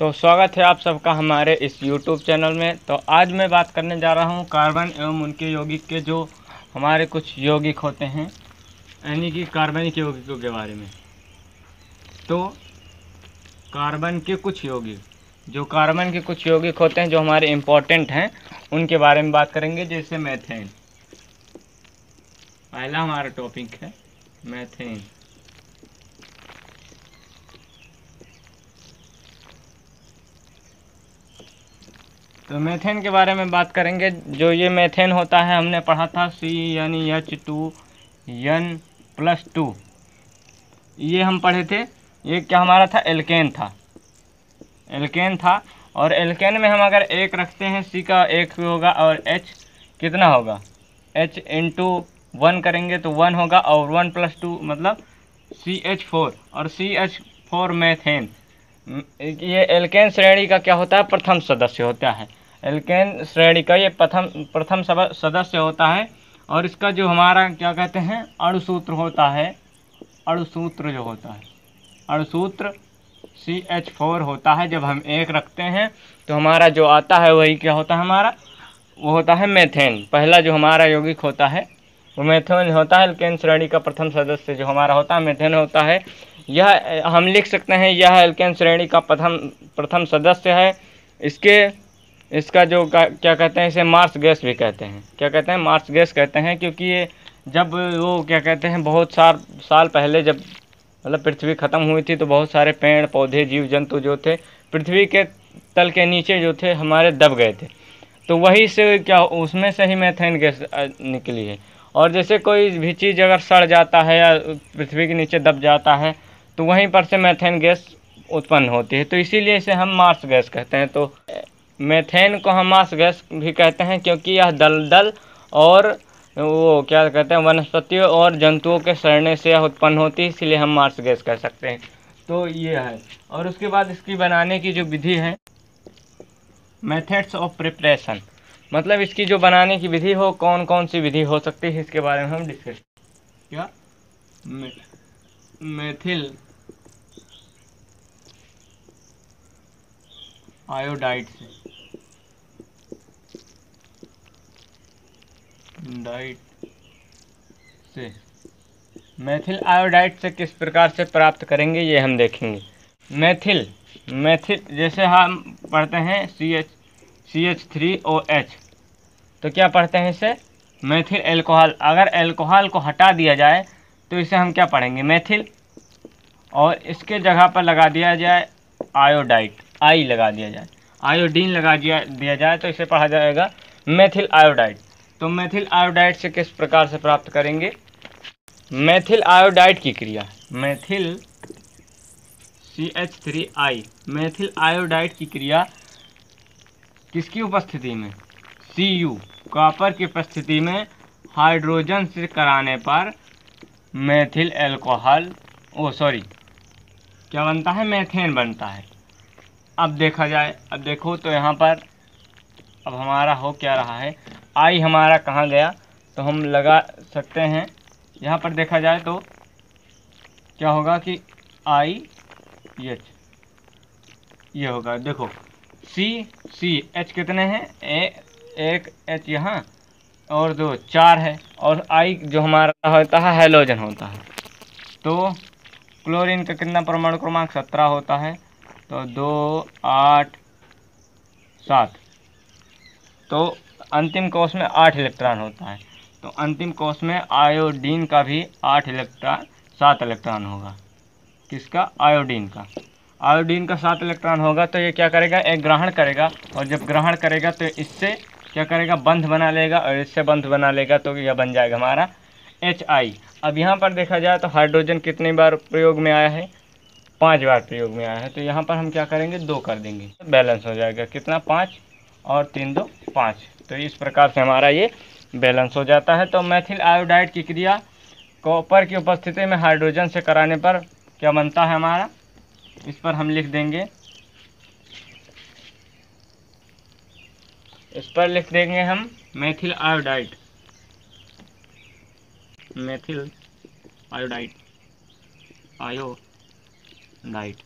तो स्वागत है आप सबका हमारे इस YouTube चैनल में। तो आज मैं बात करने जा रहा हूँ कार्बन एवं उनके यौगिक के जो हमारे कुछ यौगिक होते हैं, यानी कि कार्बनिक यौगिकों के बारे में। तो कार्बन के कुछ यौगिक, जो कार्बन के कुछ यौगिक होते हैं, जो हमारे इम्पोर्टेंट हैं, उनके बारे में बात करेंगे, जैसे मैथेन पहला हमारा टॉपिक है मैथेन तो मेथेन के बारे में बात करेंगे। जो ये मेथेन होता है, हमने पढ़ा था सी यानी H two N plus two ये हम पढ़े थे, ये क्या हमारा था? एल्केन था। एल्केन था, और एल्केन में हम अगर एक रखते हैं सी का एक होगा और एच कितना होगा? एच इंटू वन करेंगे तो वन होगा और वन प्लस टू मतलब सी एच फोर और सी एच फोर मैथेन। ये एल्केन श्रेणी का क्या होता है? प्रथम सदस्य होता है। एल्केन श्रेणी का ये प्रथम प्रथम सदस्य होता है और इसका जो हमारा क्या कहते हैं? अणुसूत्र होता है। अणुसूत्र जो होता है। अणुसूत्र सी एच फोर होता है। जब हम एक रखते हैं तो हमारा जो आता है, वही क्या होता है हमारा? वो होता है मेथेन पहला जो हमारा यौगिक होता है, वो मेथेन होता है। एल्केन श्रेणी का प्रथम सदस्य जो हमारा होता है मेथेन होता है। यह, हम लिख सकते हैं, यह एल्केन श्रेणी का प्रथम प्रथम सदस्य है। इसके, इसका जो क्या कहते हैं, इसे मार्स गैस भी कहते हैं। क्या कहते हैं? मार्स गैस कहते हैं क्योंकि ये जब वो, क्या कहते हैं, बहुत साल साल पहले जब मतलब पृथ्वी ख़त्म हुई थी तो बहुत सारे पेड़, पौधे जीव जंतु जो थे, पृथ्वी के तल के नीचे जो थे, हमारे दब गए थे। तो वही से क्या, उसमें से ही मैथेन गैस निकली है। और जैसे कोई भी चीज़ अगर सड़ जाता है या पृथ्वी के नीचे दब जाता है तो वहीं पर से मैथेन गैस उत्पन्न होती है। तो इसीलिए इसे हम मार्स गैस कहते हैं। तो मेथेन को हम मार्स गैस भी कहते हैं क्योंकि यह दलदल और वो क्या कहते हैं, वनस्पतियों और जंतुओं के सड़ने से यह उत्पन्न होती है, इसलिए हम मार्स गैस कह सकते हैं। तो ये है। और उसके बाद इसकी बनाने की जो विधि है मेथड्स ऑफ़ प्रिपरेशन मतलब इसकी जो बनाने की विधि हो कौन कौन सी विधि हो सकती है, इसके बारे में हम डिस्कस क्या? मेथिल आयोडाइड से डाइट से। मैथिल आयोडाइड से किस प्रकार से प्राप्त करेंगे, ये हम देखेंगे। मैथिल मैथिल, जैसे हम पढ़ते हैं C H C H three O H तो क्या पढ़ते हैं इसे? मैथिल एल्कोहल अगर एल्कोहल को हटा दिया जाए तो इसे हम क्या पढ़ेंगे? मैथिल, और इसके जगह पर लगा दिया जाए आयोडाइट। आई लगा दिया जाए। आयोडीन लगा दिया दिया जाए तो इसे पढ़ा जाएगा मेथिल आयोडाइड तो मेथिल आयोडाइड से किस प्रकार से प्राप्त करेंगे? मेथिल आयोडाइड की क्रिया। Methyl C H three I methyl iodide की क्रिया किसकी उपस्थिति में? सी यू कॉपर की उपस्थिति में हाइड्रोजन से कराने पर मेथिल एल्कोहल ओ सॉरी क्या बनता है? मेथेन बनता है। अब देखा जाए, अब देखो तो यहाँ पर, अब हमारा हो क्या रहा है? आई हमारा कहाँ गया? तो हम लगा सकते हैं, यहाँ पर देखा जाए तो क्या होगा कि आई, एच, ये होगा। देखो, सी सी, एच कितने हैं? ए, एक, एच यहाँ, और दो, चार है, और आई जो हमारा होता है हेलोजन होता है। तो क्लोरीन का कितना परमाणु क्रमांक सत्रह होता है? तो दो, आठ, सात। तो अंतिम कोष में आठ इलेक्ट्रॉन होता है। तो अंतिम कोष में आयोडीन का भी आठ इलेक्ट्रॉन, सात इलेक्ट्रॉन होगा। किसका? आयोडीन का। आयोडीन का सात इलेक्ट्रॉन होगा तो ये क्या करेगा? एक ग्रहण करेगा। और जब ग्रहण करेगा तो इससे क्या करेगा? बंध बना लेगा और इससे बंध बना लेगा तो यह बन जाएगा हमारा एच आई अब यहाँ पर देखा जाए तो हाइड्रोजन कितनी बार प्रयोग में आया है? पाँच बार प्रयोग में आया है तो यहाँ पर हम क्या करेंगे? दो कर देंगे। बैलेंस हो जाएगा कितना? पाँच और तीन दो पाँच। तो इस प्रकार से हमारा ये बैलेंस हो जाता है। तो मैथिल आयोडाइड की क्रिया कॉपर की उपस्थिति में हाइड्रोजन से कराने पर क्या बनता है हमारा? इस पर हम लिख देंगे। इस पर लिख देंगे हम methyl iodide methyl iodide iodide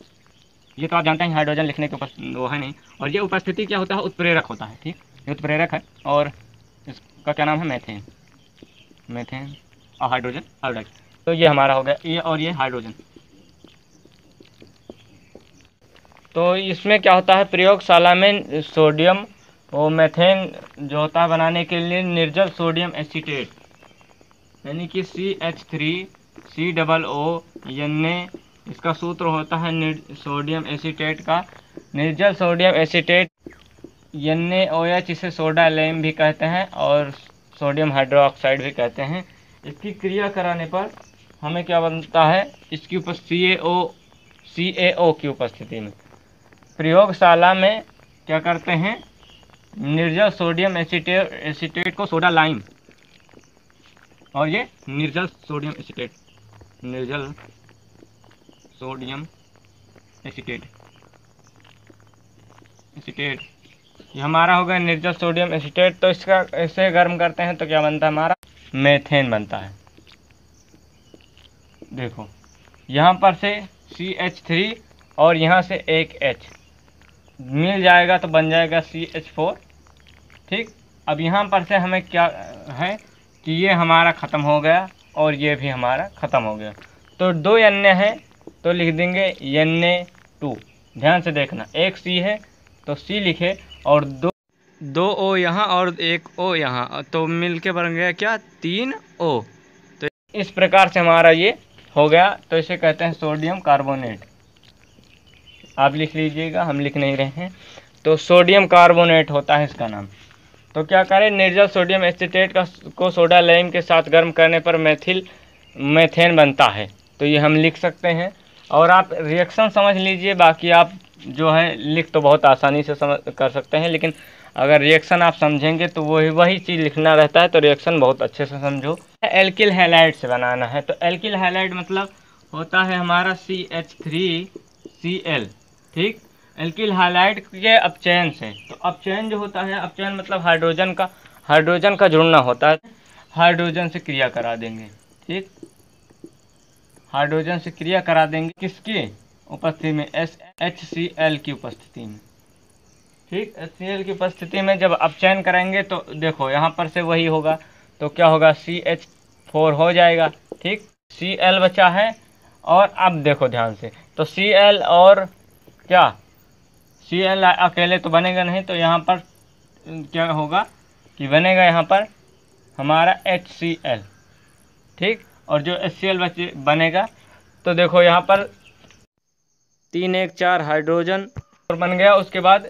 ये तो आप जानते हैं हाइड्रोजन लिखने के ऊपर। वो है नहीं। और ये उपस्थिति क्या होता है? उत्प्रेरक होता है ठीक? ये उत्प्रेरक है और इसका क्या नाम है? मैथेन मैथेन और हाइड्रोजन आयोडाइड तो ये हमारा हो गया। ये और ये हाइड्रोजन तो इसमें क्या होता है? प्रयोगशाला में सोडियम वो मैथेन जो होता है बनाने के लिए निर्जल सोडियम एसीटेट यानी कि C H three C double O N इसका सूत्र होता है सोडियम एसीटेट का। निर्जल सोडियम एसीटेट एन एच इसे सोडा लेम भी कहते हैं और सोडियम हाइड्रोक्साइड भी कहते हैं। इसकी क्रिया कराने पर हमें क्या बनता है? इसकी ओ सी ए ओ की उपस्थिति में। प्रयोगशाला में क्या करते हैं? निर्जल सोडियम एसीटेट एसीटेट को सोडा लाइम। और ये निर्जल सोडियम एसीटेट, निर्जल सोडियम एसीटेट। एसीटेट। ये हमारा हो गया निर्जल सोडियम एसीटेट। तो इसका ऐसे गर्म करते हैं तो क्या बनता है हमारा? मेथेन बनता है। देखो, यहाँ पर से सी एच थ्री और यहाँ से एक एच मिल जाएगा तो बन जाएगा सी एच फोर ठीक? अब यहाँ पर से हमें क्या है कि ये हमारा ख़त्म हो गया और ये भी हमारा ख़त्म हो गया। तो दो अन्य है। तो लिख देंगे एन ए टू। ध्यान से देखना, एक सी है तो सी लिखे और दो दो ओ यहाँ और एक ओ यहाँ। तो मिल के बन गया क्या? तीन ओ तो इस प्रकार से हमारा ये हो गया। तो इसे कहते हैं सोडियम कार्बोनेट। आप लिख लीजिएगा, हम लिख नहीं रहे हैं। तो सोडियम कार्बोनेट होता है इसका नाम। तो क्या करें? निर्जल सोडियम एसिटेट का को सोडा लेम के साथ गर्म करने पर मेथिल मेथेन बनता है। तो ये हम लिख सकते हैं। और आप रिएक्शन समझ लीजिए, बाकी आप जो है, लिख तो बहुत आसानी से समझ, कर सकते हैं, लेकिन अगर रिएक्शन आप समझेंगे तो वही वही चीज़ लिखना रहता है तो रिएक्शन बहुत अच्छे से समझो। एल्किल हैलाइड से बनाना है तो एल्किल हैलाइड मतलब होता है हमारा C H three C L ठीक? एल्किल हाइलाइट के अपचयन से तो अपचयन जो होता है, अपचयन मतलब हाइड्रोजन का हाइड्रोजन का जुड़ना होता है हाइड्रोजन से क्रिया करा देंगे, ठीक? हाइड्रोजन से क्रिया करा देंगे किसकी? उपस्थिति में एस, एच सी एल की उपस्थिति में। ठीक? एच सी एल की उपस्थिति में जब अपचयन करेंगे तो देखो, यहाँ पर से वही होगा। तो क्या होगा? सी एच फोर हो जाएगा। ठीक? सी एल बचा है और अब देखो ध्यान से। तो सी एल और क्या? सी एल अकेले तो बनेगा नहीं तो यहाँ पर क्या होगा कि बनेगा यहाँ पर हमारा एच सी एल। ठीक? और जो एस सी बनेगा तो देखो यहाँ पर तीन एक चार हाइड्रोजन और बन गया। उसके बाद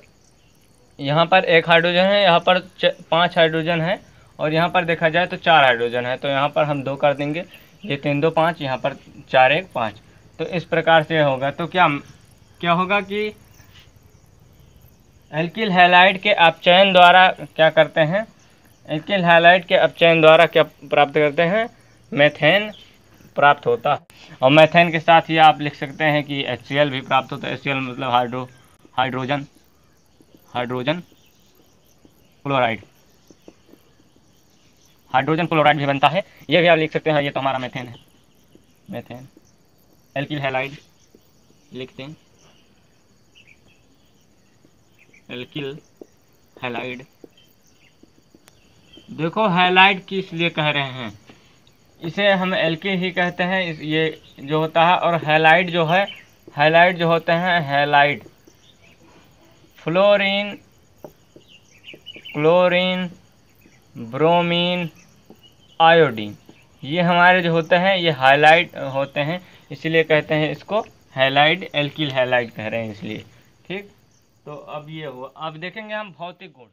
यहाँ पर एक हाइड्रोजन है, यहाँ पर पाँच हाइड्रोजन है और यहाँ पर देखा जाए तो चार हाइड्रोजन है। तो यहाँ पर हम दो कर देंगे। ये तीन दो पाँच, यहाँ पर चार एक पाँच। तो इस प्रकार से होगा। तो क्या क्या होगा कि एल्किल हैलाइड के अपचयन द्वारा क्या करते हैं? एल्किल हैलाइड के अपचयन द्वारा क्या प्राप्त करते हैं? मेथेन प्राप्त होता है। और मेथेन के साथ ही आप लिख सकते हैं कि एचसीएल भी प्राप्त होता है। एच मतलब hydro hydrogen hydrogen chloride hydrogen chloride भी बनता है। ये भी आप लिख सकते हैं, ये तो हमारा मेथेन है। मेथेन एल्किल हैलाइड लिखते हैं एल्किल हैलाइड देखो हैलाइड किस लिए कह रहे हैं। इसे हम एल्किल ही कहते हैं। ये जो होता है, और हेलाइट जो है हैलाइड जो होते हैं halide fluorine chlorine bromine iodine ये हमारे जो होते हैं, ये हाईलाइट होते हैं, इसलिए कहते हैं इसको हैलाइड एल्किल हैलाइड कह रहे हैं इसलिए। ठीक? तो अब ये हुआ। अब देखेंगे हम भौतिक गुण।